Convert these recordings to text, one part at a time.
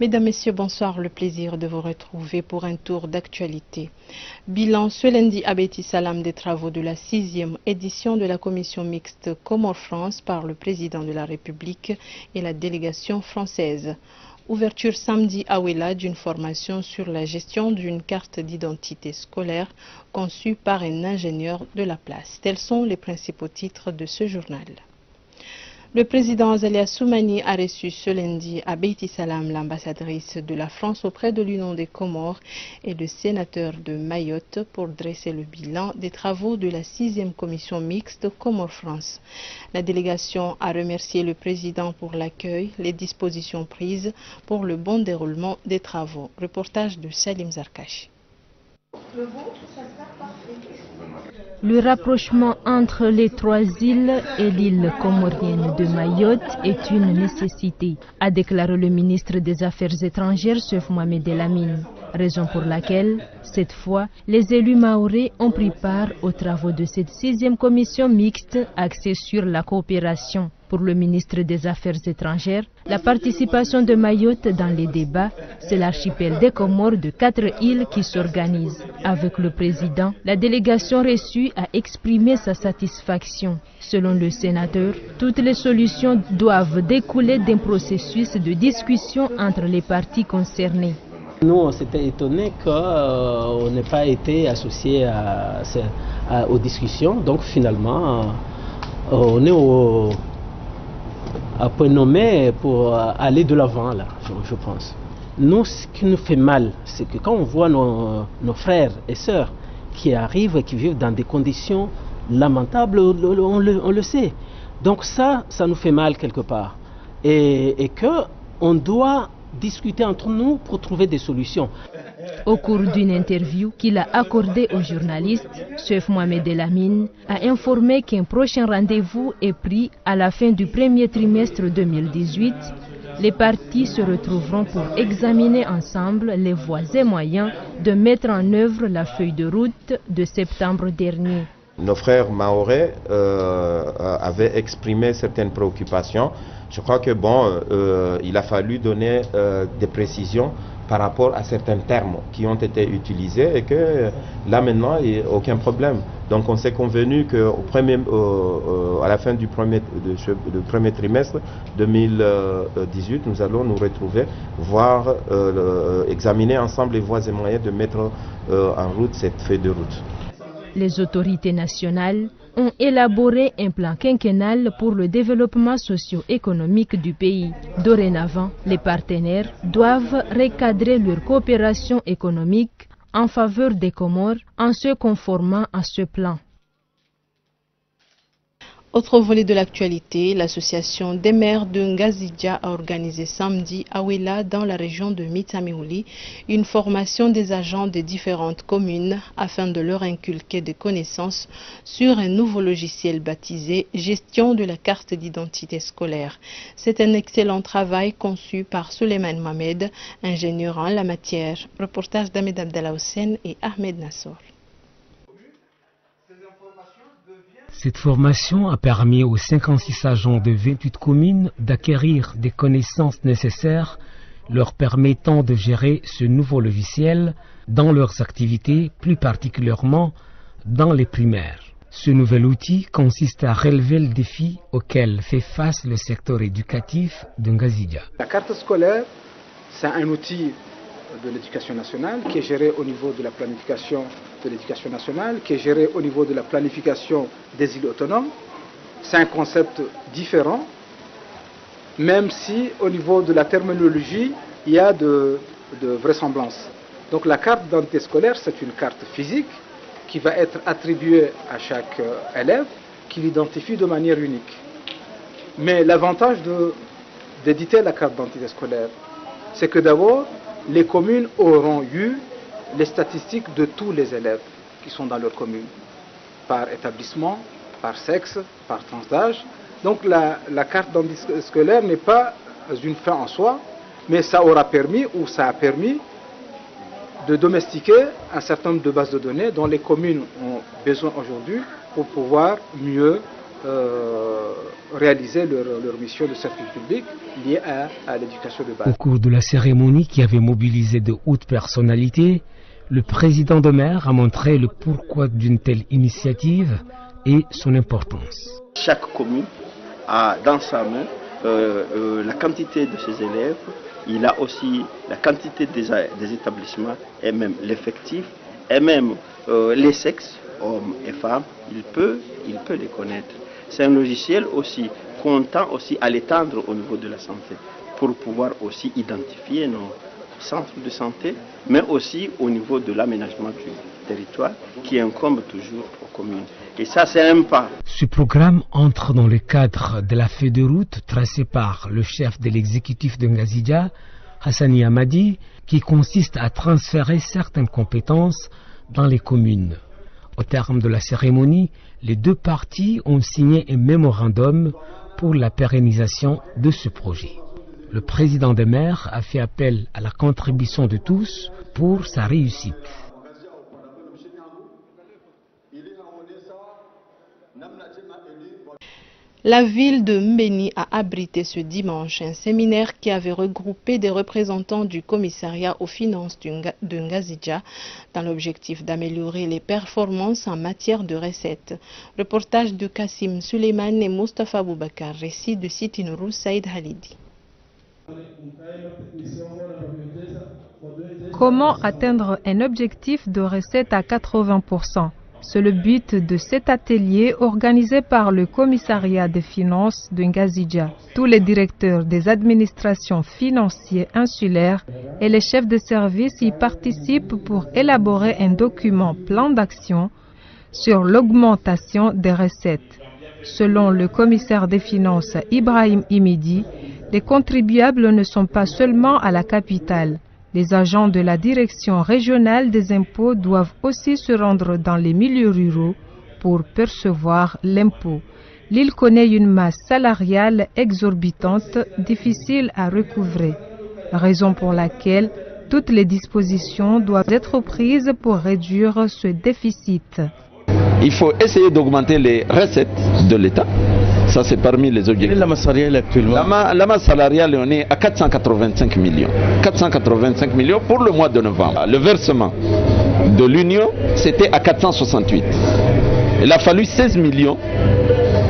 Mesdames, Messieurs, bonsoir. Le plaisir de vous retrouver pour un tour d'actualité. Bilan ce lundi à Betty Salam des travaux de la sixième édition de la commission mixte Comore-France par le président de la République et la délégation française. Ouverture samedi à Ouella d'une formation sur la gestion d'une carte d'identité scolaire conçue par un ingénieur de la place. Tels sont les principaux titres de ce journal. Le président Azalia Soumani a reçu ce lundi à Beiti Salam l'ambassadrice de la France auprès de l'Union des Comores et le sénateur de Mayotte pour dresser le bilan des travaux de la sixième commission mixte Comores-France. La délégation a remercié le président pour l'accueil, les dispositions prises pour le bon déroulement des travaux. Reportage de Salim Zarkash. Rapprochement entre les trois îles et l'île comorienne de Mayotte est une nécessité, a déclaré le ministre des Affaires étrangères, Chef Mohamed Elamine. Raison pour laquelle, cette fois, les élus maoris ont pris part aux travaux de cette sixième commission mixte axée sur la coopération pour le ministre des Affaires étrangères, la participation de Mayotte dans les débats, c'est l'archipel des Comores de quatre îles qui s'organise. Avec le président, la délégation reçue a exprimé sa satisfaction. Selon le sénateur, toutes les solutions doivent découler d'un processus de discussion entre les parties concernées. Nous, on s'était étonnés qu'on n'ait pas été associé aux discussions. Donc finalement, on est au, à point nommé pour aller de l'avant, là, je, pense. Nous, ce qui nous fait mal, c'est que quand on voit nos, frères et sœurs qui arrivent et qui vivent dans des conditions lamentables, on le, sait. Donc ça, ça nous fait mal quelque part. Et, et que on doit discuter entre nous pour trouver des solutions. Au cours d'une interview qu'il a accordée aux journalistes, chef Mohamed Elamine a informé qu'un prochain rendez-vous est pris à la fin du premier trimestre 2018. Les partis se retrouveront pour examiner ensemble les voies et moyens de mettre en œuvre la feuille de route de septembre dernier. Nos frères maorais euh, avaient exprimé certaines préoccupations je crois que bon, euh, il a fallu donner euh, des précisions par rapport à certains termes qui ont été utilisés et que là maintenant, il n'y a aucun problème. Donc on s'est convenu qu'à la fin du premier, premier trimestre 2018, nous allons nous retrouver, voir, euh, examiner ensemble les voies et moyens de mettre en route cette feuille de route. Les autorités nationales ont élaboré un plan quinquennal pour le développement socio-économique du pays. Dorénavant, les partenaires doivent recadrer leur coopération économique en faveur des Comores en se conformant à ce plan. Autre volet de l'actualité, l'association des maires de Ngazidja a organisé samedi à Ouela, dans la région de Mitameouli, une formation des agents des différentes communes afin de leur inculquer des connaissances sur un nouveau logiciel baptisé Gestion de la carte d'identité scolaire. C'est un excellent travail conçu par Suleiman Mohamed, ingénieur en la matière. Reportage d'Ahmed Abdallah et Ahmed Nassor. Cette formation a permis aux 56 agents de 28 communes d'acquérir des connaissances nécessaires leur permettant de gérer ce nouveau logiciel dans leurs activités, plus particulièrement dans les primaires. Ce nouvel outil consiste à relever le défi auquel fait face le secteur éducatif de Ngazidia. La carte scolaire, c'est un outil de l'éducation nationale, qui est géré au niveau de la planification de l'éducation nationale, qui est géré au niveau de la planification des îles autonomes. C'est un concept différent, même si au niveau de la terminologie, il y a de, de vraisemblances. Donc la carte d'identité scolaire, c'est une carte physique qui va être attribuée à chaque euh, élève, qui l'identifie de manière unique. Mais l'avantage d'éditer la carte d'identité scolaire, c'est que d'abord, les communes auront eu les statistiques de tous les élèves qui sont dans leur commune, par établissement, par sexe, par tranche d'âge. Donc la, carte d'identité scolaire n'est pas une fin en soi, mais ça aura permis ou ça a permis de domestiquer un certain nombre de bases de données dont les communes ont besoin aujourd'hui pour pouvoir mieux euh, réaliser leur, mission de service public liée à, l'éducation de base. Au cours de la cérémonie qui avait mobilisé de hautes personnalités, le président de maire a montré le pourquoi d'une telle initiative et son importance. Chaque commune a dans sa main euh, euh, la quantité de ses élèves, il a aussi la quantité des, établissements et même l'effectif et même les sexes, hommes et femmes, il peut, il peut les connaître. C'est un logiciel aussi qu'on tend aussi à l'étendre au niveau de la santé pour pouvoir aussi identifier nos centres de santé, mais aussi au niveau de l'aménagement du territoire qui incombe toujours aux communes. Et ça, c'est un pas. Ce programme entre dans le cadre de la feuille de route tracée par le chef de l'exécutif de Ngazidja, Hassani Amadi, qui consiste à transférer certaines compétences dans les communes. Au terme de la cérémonie, les deux parties ont signé un mémorandum pour la pérennisation de ce projet. Le président des maires a fait appel à la contribution de tous pour sa réussite. La ville de Mbeni a abrité ce dimanche un séminaire qui avait regroupé des représentants du commissariat aux finances de Ngazidja dans l'objectif d'améliorer les performances en matière de recettes. Reportage de Kassim Suleiman et Mustafa Boubakar, récit de Sitinuru Saïd Halidi. Comment atteindre un objectif de recette à 80% c'est le but de cet atelier organisé par le commissariat des finances de Ngazidja. Tous les directeurs des administrations financières insulaires et les chefs de service y participent pour élaborer un document plan d'action sur l'augmentation des recettes. Selon le commissaire des finances Ibrahim Imidi, les contribuables ne sont pas seulement à la capitale. Les agents de la direction régionale des impôts doivent aussi se rendre dans les milieux ruraux pour percevoir l'impôt. L'île connaît une masse salariale exorbitante, difficile à recouvrer, raison pour laquelle toutes les dispositions doivent être prises pour réduire ce déficit. Il faut essayer d'augmenter les recettes de l'État ça, c'est parmi les objectifs. la masse salariale actuellement la, masse salariale, on est à 485 millions. 485 millions pour le mois de novembre. Le versement de l'Union, c'était à 468. Il a fallu 16 millions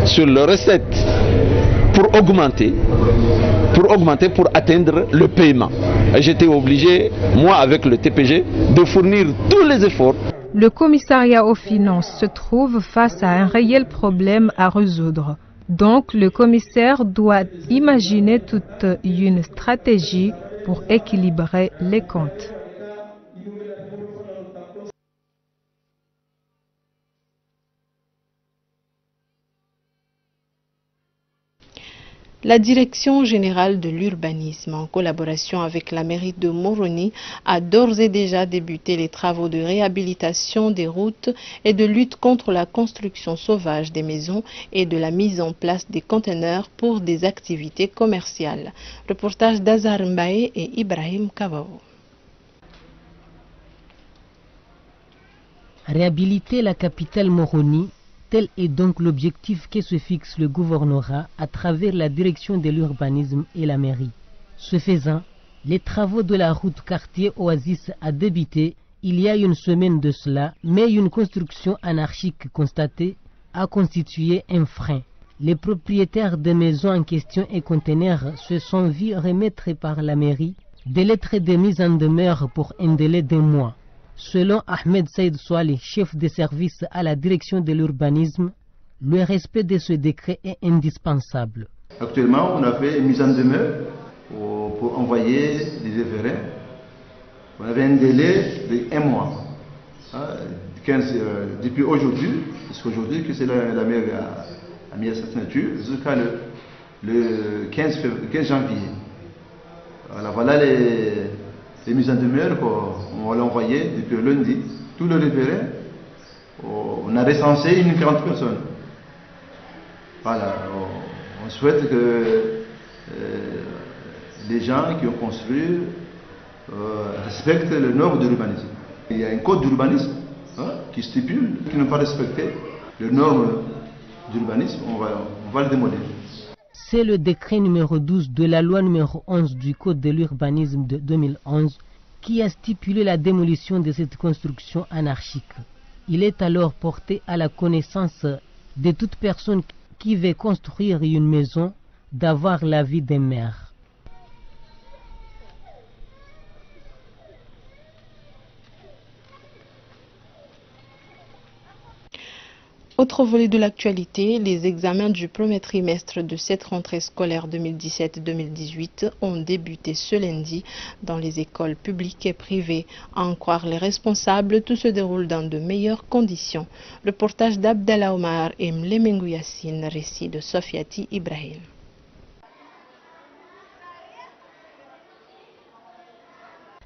sur les recettes pour augmenter, pour augmenter, pour atteindre le paiement. J'étais obligé, moi avec le TPG, de fournir tous les efforts. Le commissariat aux finances se trouve face à un réel problème à résoudre. Donc le commissaire doit imaginer toute une stratégie pour équilibrer les comptes. La Direction générale de l'urbanisme, en collaboration avec la mairie de Moroni, a d'ores et déjà débuté les travaux de réhabilitation des routes et de lutte contre la construction sauvage des maisons et de la mise en place des conteneurs pour des activités commerciales. Reportage d'Azar Mbaye et Ibrahim Kavao. Réhabiliter la capitale Moroni Tel est donc l'objectif que se fixe le gouvernorat à travers la direction de l'urbanisme et la mairie. Ce faisant, les travaux de la route quartier Oasis a débuté il y a une semaine de cela, mais une construction anarchique constatée a constitué un frein. Les propriétaires des maisons en question et conteneurs se sont vus remettre par la mairie des lettres de mise en demeure pour un délai d'un mois. Selon Ahmed Saïd Souali, chef de service à la direction de l'urbanisme, le respect de ce décret est indispensable. Actuellement, on a fait une mise en demeure pour envoyer des référents. On avait un délai de un mois. Hein, euh, depuis aujourd'hui, que c'est la, la a, mis à sa signature, jusqu'à le, 15, 15 janvier. Voilà, les, mises en demeure qu'on l'a envoyé depuis lundi, tout le référé, on a recensé une 40 personnes. Voilà, on, souhaite que euh, les gens qui ont construit euh, respectent le normes de l'urbanisme. Il y a un code d'urbanisme hein, qui stipule qu'ils n'ont pas respecté les normes d'urbanisme, on va, on va le démolir. C'est le décret numéro 12 de la loi numéro 11 du Code de l'urbanisme de 2011 qui a stipulé la démolition de cette construction anarchique. Il est alors porté à la connaissance de toute personne qui veut construire une maison d'avoir l'avis des maires. Autre volet de l'actualité, les examens du premier trimestre de cette rentrée scolaire 2017-2018 ont débuté ce lundi dans les écoles publiques et privées. À en croire les responsables, tout se déroule dans de meilleures conditions. Le portage d'Abdallah Omar et Mlemengu Yassine, récit de Sofiati Ibrahim.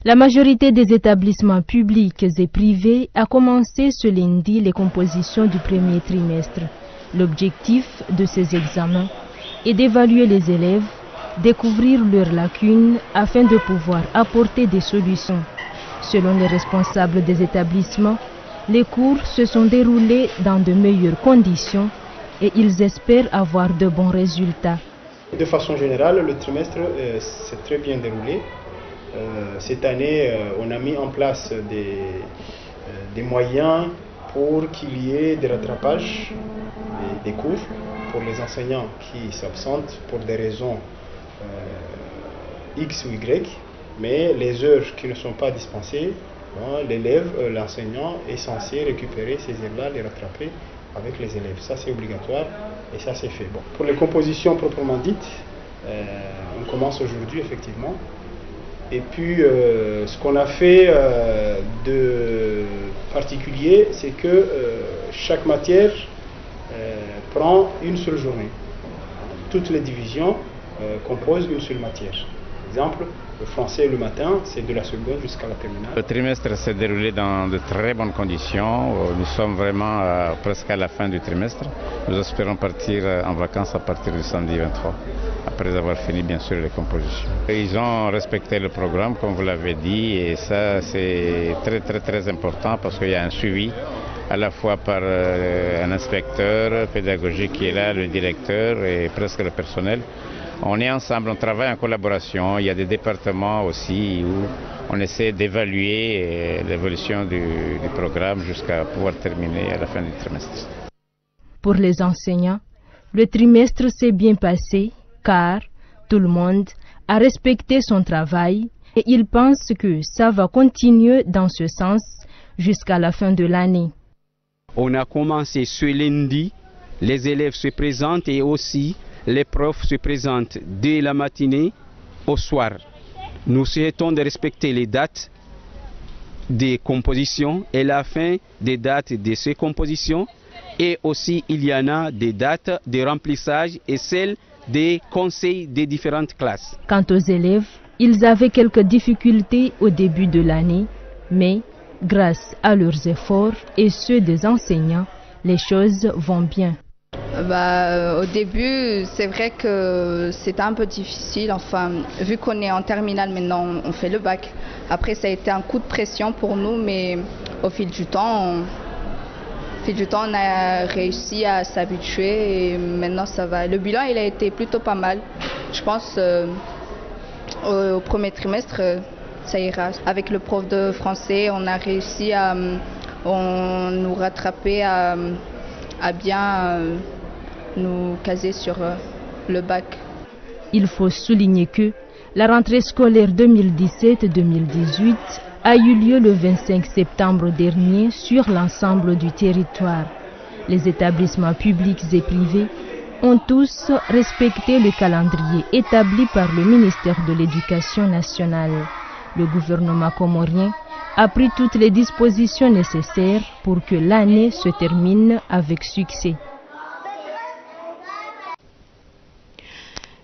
La majorité des établissements publics et privés a commencé ce lundi les compositions du premier trimestre. L'objectif de ces examens est d'évaluer les élèves, découvrir leurs lacunes afin de pouvoir apporter des solutions. Selon les responsables des établissements, les cours se sont déroulés dans de meilleures conditions et ils espèrent avoir de bons résultats. De façon générale, le trimestre euh, s'est très bien déroulé. Euh, cette année, euh, on a mis en place des, des moyens pour qu'il y ait des rattrapages des, cours pour les enseignants qui s'absentent pour des raisons X ou Y, mais les heures qui ne sont pas dispensées, l'élève, l'enseignant est censé récupérer ces heures-là, les rattraper avec les élèves. Ça, c'est obligatoire et ça, c'est fait. Bon. Pour les compositions proprement dites, euh, on commence aujourd'hui, effectivement. Et puis, euh, ce qu'on a fait euh, de particulier, c'est que euh, chaque matière prend une seule journée. Toutes les divisions composent une seule matière. Exemple, le français le matin, c'est de la seconde jusqu'à la terminale. Le trimestre s'est déroulé dans de très bonnes conditions. Nous sommes vraiment euh, presque à la fin du trimestre. Nous espérons partir en vacances à partir du samedi 23, après avoir fini bien sûr les compositions. Ils ont respecté le programme, comme vous l'avez dit, et ça c'est très très très important parce qu'il y a un suivi à la fois par euh, un inspecteur pédagogique qui est là, le directeur et presque le personnel. On est ensemble, on travaille en collaboration. Il y a des départements aussi où on essaie d'évaluer l'évolution du, du, programme jusqu'à pouvoir terminer à la fin du trimestre. Pour les enseignants, le trimestre s'est bien passé car tout le monde a respecté son travail et ils pensent que ça va continuer dans ce sens jusqu'à la fin de l'année. On a commencé ce lundi, les élèves se présentent et aussi les profs se présentent dès la matinée au soir. Nous souhaitons de respecter les dates des compositions et la fin des dates de ces compositions. Et aussi, il y en a des dates de remplissage et celles des conseils des différentes classes. Quant aux élèves, ils avaient quelques difficultés au début de l'année, mais grâce à leurs efforts et ceux des enseignants, les choses vont bien. Bah, au début, c'est vrai que c'était un peu difficile. Enfin, vu qu'on est en terminale maintenant, on fait le bac. Après, ça a été un coup de pression pour nous, mais au fil du temps, on, au fil du temps, on a réussi à s'habituer et maintenant ça va. Le bilan, il a été plutôt pas mal. Je pense euh, au, premier trimestre, ça ira. Avec le prof de français, on a réussi à on nous rattraper à, à bien euh, nous caser sur euh, le bac. Il faut souligner que la rentrée scolaire 2017-2018 a eu lieu le 25 septembre dernier sur l'ensemble du territoire. Les établissements publics et privés ont tous respecté le calendrier établi par le ministère de l'Éducation nationale. Le gouvernement comorien a pris toutes les dispositions nécessaires pour que l'année se termine avec succès.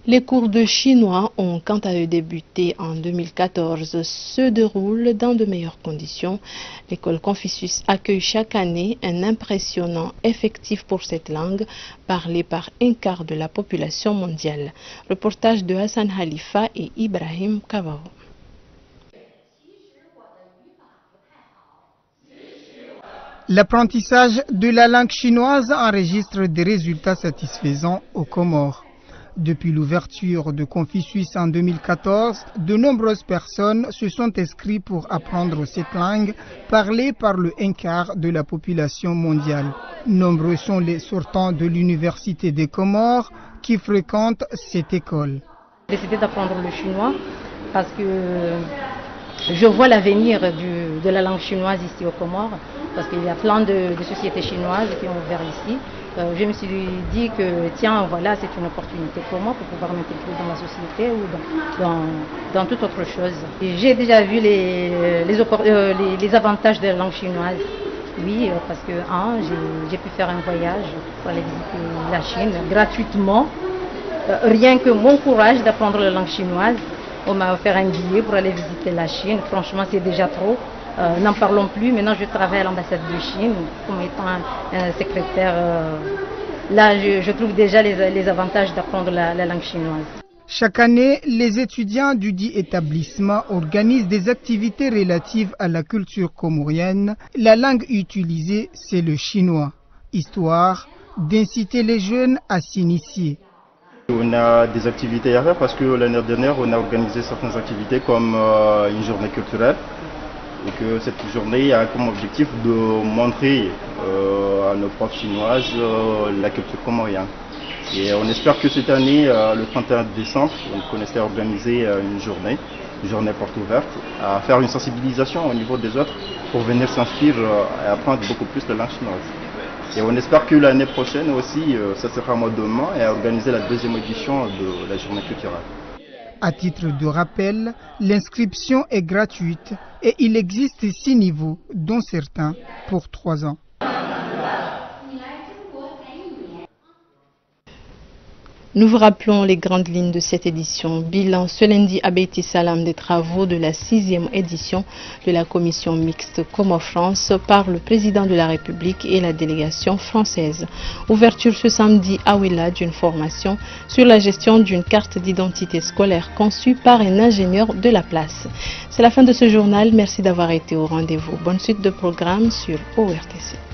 Les cours de chinois ont quant à eux débuté en 2014, se déroulent dans de meilleures conditions. L'école Confucius accueille chaque année un impressionnant effectif pour cette langue, parlée par un quart de la population mondiale. Reportage de Hassan Khalifa et Ibrahim Kavao. L'apprentissage de la langue chinoise enregistre des résultats satisfaisants aux Comores. Depuis l'ouverture de Confucius en 2014, de nombreuses personnes se sont inscrites pour apprendre cette langue parlée par le un quart de la population mondiale. Nombreux sont les sortants de l'Université des Comores qui fréquentent cette école. J'ai décidé d'apprendre le chinois parce que je vois l'avenir de la langue chinoise ici aux Comores, parce qu'il y a plein de, sociétés chinoises qui ont ouvert ici. Euh, je me suis dit que tiens, voilà, c'est une opportunité pour moi pour pouvoir m'intégrer dans la société ou dans, dans, toute autre chose. J'ai déjà vu les, les, euh, avantages de la langue chinoise. Oui, euh, parce que j'ai pu faire un voyage pour aller visiter la Chine gratuitement. rien que mon courage d'apprendre la langue chinoise on m'a offert un billet pour aller visiter la Chine. Franchement, c'est déjà trop. Euh, n'en parlons plus. Maintenant, je travaille à l'ambassade de Chine comme étant un, secrétaire. Euh, là, je, trouve déjà les, avantages d'apprendre la, la langue chinoise. Chaque année, les étudiants du dit établissement organisent des activités relatives à la culture comorienne. La langue utilisée, c'est le chinois, histoire d'inciter les jeunes à s'initier. On a des activités à faire parce que l'année dernière, on a organisé certaines activités comme euh, une journée culturelle. Et que cette journée a comme objectif de montrer euh, à nos profs chinoises euh, la culture comorienne. Et on espère que cette année, le 31 décembre, on essaie organiser une journée, une journée porte ouverte, à faire une sensibilisation au niveau des autres pour venir s'inscrire et apprendre beaucoup plus la langue chinoise. Et on espère que l'année prochaine aussi, euh, ça sera mois de mai et organiser la deuxième édition de la journée culturelle. À titre de rappel, l'inscription est gratuite et il existe six niveaux, dont certains pour trois ans. Nous vous rappelons les grandes lignes de cette édition. Bilan ce lundi à Salam des travaux de la sixième édition de la commission mixte Como France par le président de la République et la délégation française. Ouverture ce samedi à Ouila d'une formation sur la gestion d'une carte d'identité scolaire conçue par un ingénieur de la place. C'est la fin de ce journal. Merci d'avoir été au rendez-vous. Bonne suite de programme sur ORTC.